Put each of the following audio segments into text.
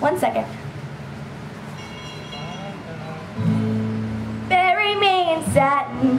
One second. Bury me in satin,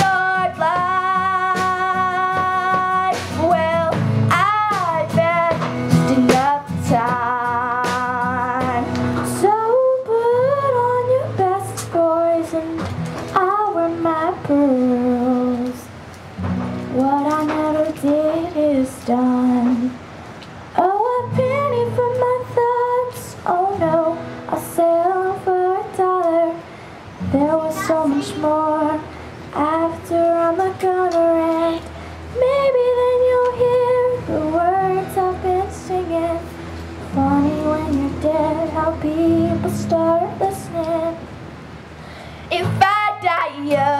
so much more after I'm a cover and Maybe then you'll hear the words I've been singing. Funny when you're dead, how people start listening. If I die young.